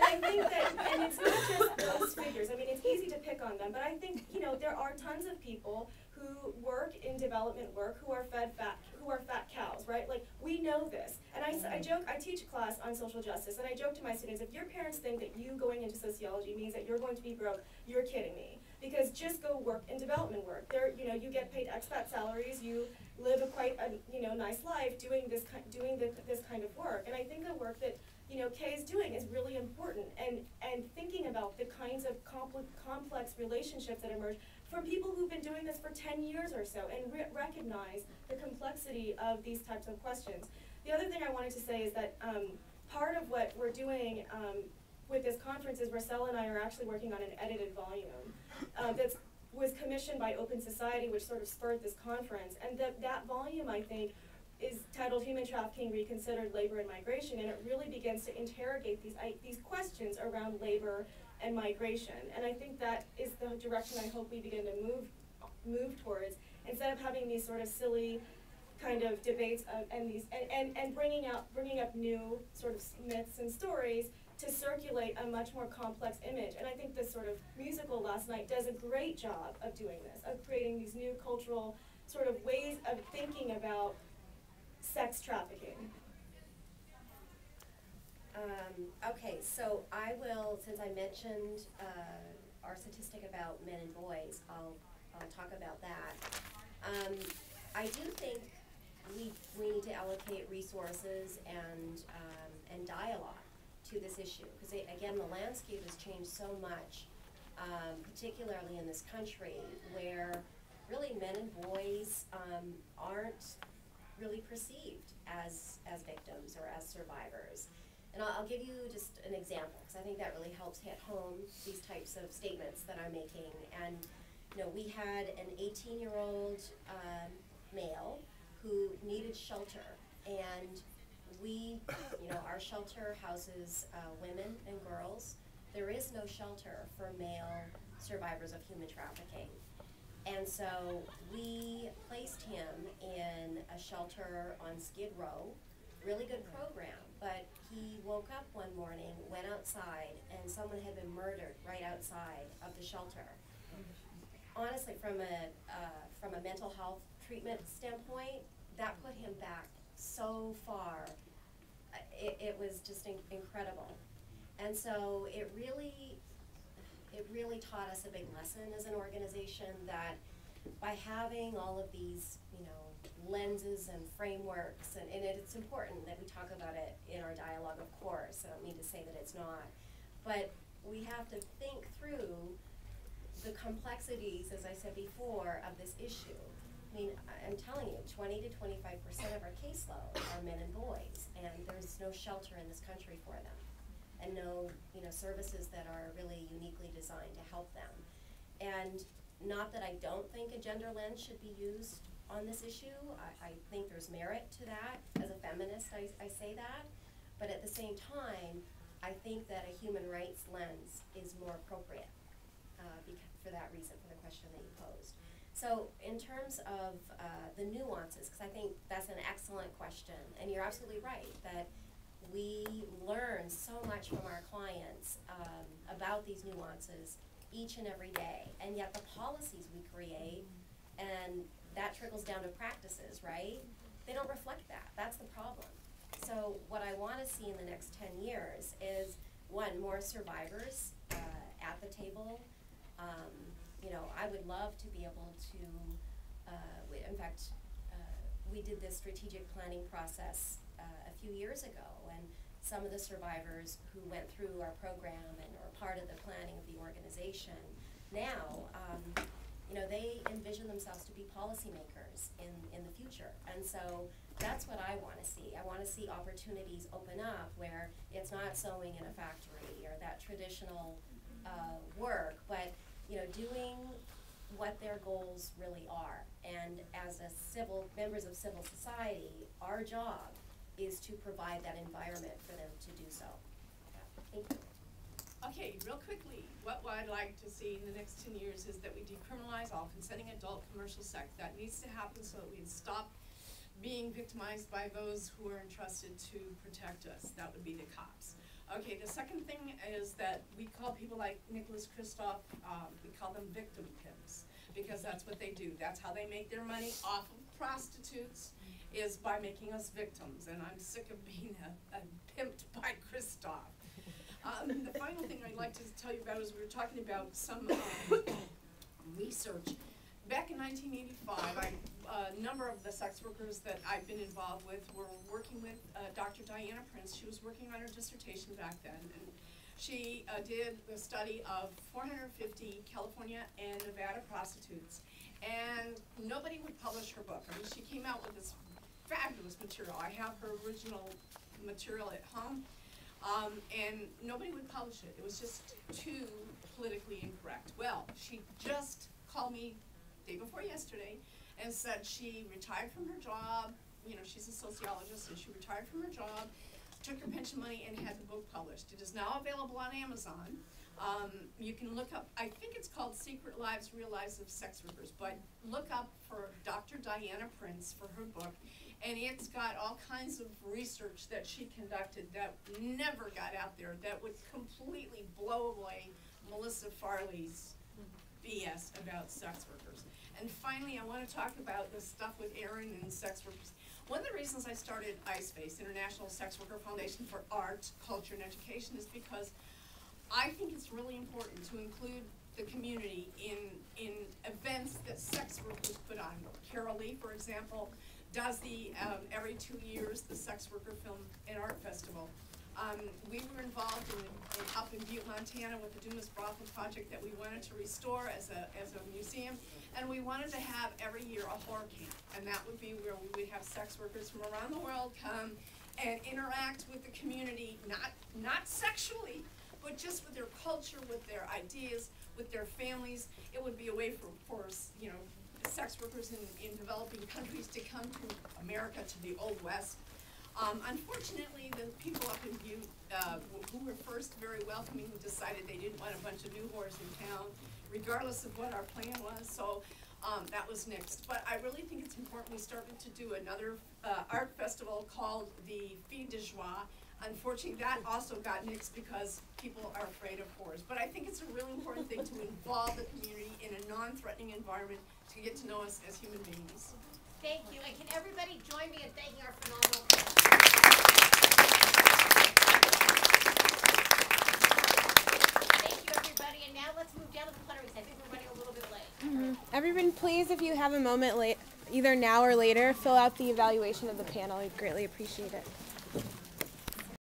I think that, and it's not just those figures. I mean, it's easy to pick on them, but I think you know there are tons of people who work in development work who are fed fat, who are fat cows, right? Like we know this, and I, I mm-hmm. joke. I teach a class on social justice, and I joke to my students: if your parents think that you going into sociology means that you're going to be broke, you're kidding me. Because just go work in development work. There, you know, you get paid expat salaries. You live a quite a you know nice life doing this doing the, this kind of work. And I think the work that you know Kay is doing is really important. And and thinking about the kinds of compl- complex relationships that emerge from people who've been doing this for 10 years or so and re- recognize the complexity of these types of questions. The other thing I wanted to say is that um, part of what we're doing um, with this conference is Rhacel and I are actually working on an edited volume um, that's was commissioned by Open Society, which sort of spurred this conference. And that that volume, I think, titled Human Trafficking Reconsidered Labor and Migration, and it really begins to interrogate these, I, these questions around labor and migration. And I think that is the direction I hope we begin to move move towards instead of having these sort of silly kind of debates uh, and these and, and, and bringing out bringing up new sort of myths and stories to circulate a much more complex image. And I think this sort of musical last night does a great job of doing this, of creating these new cultural sort of ways of thinking about sex trafficking. Um, okay, so I will, since I mentioned, uh, our statistic about men and boys, I'll, I'll talk about that. Um, I do think we, we need to allocate resources and, um, and dialogue to this issue, because again, the landscape has changed so much, um, particularly in this country, where really men and boys, um, aren't really perceived as, as victims or as survivors. And I'll, I'll give you just an example, because I think that really helps hit home these types of statements that I'm making. And, you know, we had an 18 year old um, male who needed shelter. And we, you know, our shelter houses uh, women and girls. There is no shelter for male survivors of human trafficking. And so we placed him in a shelter on Skid Row, really good program, but he woke up one morning, went outside, and someone had been murdered right outside of the shelter. Honestly, from a, uh, from a mental health treatment standpoint, that put him back so far. Uh, It, it was just in- incredible. And so it really, it really taught us a big lesson as an organization that by having all of these, you know, lenses and frameworks, and, and it's important that we talk about it in our dialogue, of course, I don't mean to say that it's not, but we have to think through the complexities, as I said before, of this issue. I mean, I'm telling you, twenty to twenty-five percent of our caseload are men and boys, and there's no shelter in this country for them. And no, you know, services that are really uniquely designed to help them. And not that I don't think a gender lens should be used on this issue, I, I think there's merit to that, as a feminist, I, I say that. But at the same time, I think that a human rights lens is more appropriate, uh, for that reason, for the question that you posed. So in terms of, uh, the nuances, cause I think that's an excellent question, and you're absolutely right, that we learn so much from our clients, um, about these nuances each and every day, and yet the policies we create, and that trickles down to practices, right? They don't reflect that, that's the problem. So what I wanna see in the next ten years is, one, more survivors, uh, at the table. Um, you know, I would love to be able to, uh, in fact, uh, we did this strategic planning process, uh, a few years ago, and some of the survivors who went through our program and are part of the planning of the organization now, um, you know, they envision themselves to be policymakers in, in the future. And so that's what I wanna see. I wanna see opportunities open up where it's not sewing in a factory or that traditional, uh, work, but, you know, doing what their goals really are. And as a civil, members of civil society, our job is to provide that environment for them to do so. Okay, real quickly, what I'd like to see in the next ten years is that we decriminalize all consenting adult commercial sex. That needs to happen so that we stop being victimized by those who are entrusted to protect us. That would be the cops. Okay, the second thing is that we call people like Nicholas Kristof, um, we call them victim pimps, because that's what they do. That's how they make their money off of prostitutes, is by making us victims, and I'm sick of being a, a pimped by Kristof. Um, the final thing I'd like to tell you about is we were talking about some, um, research. Back in nineteen eighty-five, I, a number of the sex workers that I've been involved with were working with, uh, Dr. Diana Prince. She was working on her dissertation back then, and she, uh, did a study of four hundred and fifty California and Nevada prostitutes. And nobody would publish her book. I mean, she came out with this fabulous material. I have her original material at home. Um, and nobody would publish it. It was just too politically incorrect. Well, she just called me day before yesterday and said she retired from her job. You know, she's a sociologist and she retired from her job, took her pension money and had the book published. It is now available on Amazon. Um, you can look up, I think it's called Secret Lives, Real Lives of Sex Workers, but look up for Dr. Diana Prince for her book. And it's got all kinds of research that she conducted that never got out there, that would completely blow away Melissa Farley's BS about sex workers. And finally, I wanna talk about the stuff with Erin and sex workers. One of the reasons I started ISPACE, International Sex Worker Foundation for Art, Culture, and Education, is because I think it's really important to include the community in, in events that sex workers put on. Carol Leigh, for example, does the, um, every two years, the Sex Worker Film and Art Festival. Um, we were involved in, in, up in Butte, Montana with the Dumas Brothel project that we wanted to restore as a, as a museum. And we wanted to have every year a horror camp, and that would be where we would have sex workers from around the world come and interact with the community, not, not sexually, but just with their culture, with their ideas, with their families. It would be a way for, for, you know, sex workers in, in developing countries to come to America, to the Old West. Um, unfortunately, the people up in Butte, uh, who were first very welcoming, decided they didn't want a bunch of new whores in town, regardless of what our plan was, so, um, that was nixed. But I really think it's important, we started to do another, uh, art festival called the Fille de Joie. Unfortunately, that also got nixed because people are afraid of whores. But I think it's a really important thing to involve the community in a non-threatening environment to get to know us as human beings. Thank you, and can everybody join me in thanking our phenomenal panel? Thank you, everybody, and now let's move down to the plenary, 'cause I think we're running a little bit late. Mm-hmm. Everyone, please, if you have a moment late, either now or later, fill out the evaluation of the panel. We'd greatly appreciate it.